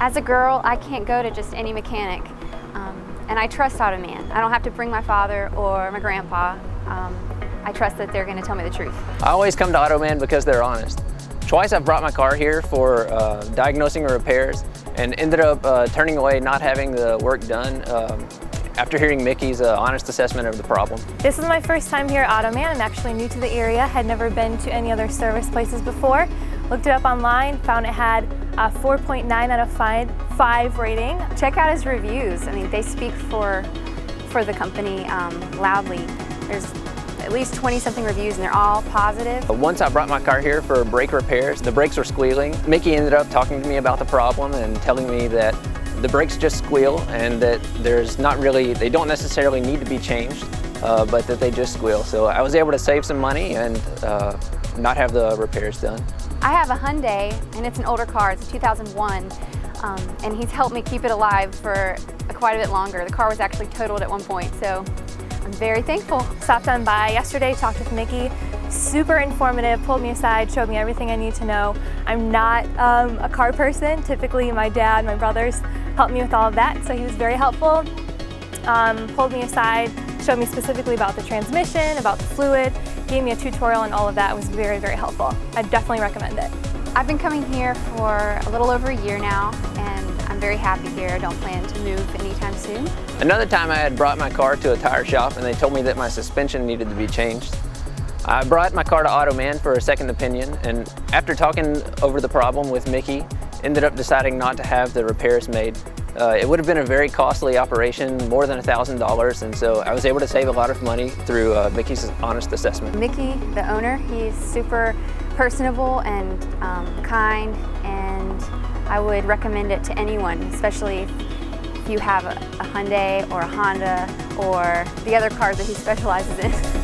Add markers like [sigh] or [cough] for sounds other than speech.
As a girl, I can't go to just any mechanic. Um, and I trust AutoMan. I don't have to bring my father or my grandpa. Um, I trust that they're going to tell me the truth. I always come to AutoMan because they're honest. Twice I've brought my car here for uh, diagnosing or repairs and ended up uh, turning away not having the work done um, after hearing Mickey's uh, honest assessment of the problem. This is my first time here at AutoMan. I'm actually new to the area, had never been to any other service places before. Looked it up online, found it had a 4.9 out of 5, 5 rating. Check out his reviews. I mean, they speak for, for the company um, loudly. There's at least 20 something reviews and they're all positive. Once I brought my car here for brake repairs, the brakes were squealing. Mickey ended up talking to me about the problem and telling me that the brakes just squeal and that there's not really, they don't necessarily need to be changed, uh, but that they just squeal. So I was able to save some money and uh, not have the repairs done. I have a Hyundai and it's an older car, it's a 2001. Um, and he's helped me keep it alive for quite a bit longer. The car was actually totaled at one point, so I'm very thankful. Stopped on by yesterday, talked with Mickey, super informative, pulled me aside, showed me everything I need to know. I'm not um, a car person. Typically my dad, my brothers helped me with all of that, so he was very helpful. Um, pulled me aside, showed me specifically about the transmission, about the fluid, gave me a tutorial and all of that. It was very, very helpful. I definitely recommend it. I've been coming here for a little over a year now and I'm very happy here. I don't plan to move anytime soon. Another time I had brought my car to a tire shop and they told me that my suspension needed to be changed. I brought my car to AutoMan for a second opinion and after talking over the problem with Mickey, ended up deciding not to have the repairs made. Uh, it would have been a very costly operation, more than $1,000, and so I was able to save a lot of money through uh, Mickey's honest assessment. Mickey, the owner, he's super personable and um, kind and I would recommend it to anyone, especially if you have a Hyundai or a Honda or the other cars that he specializes in. [laughs]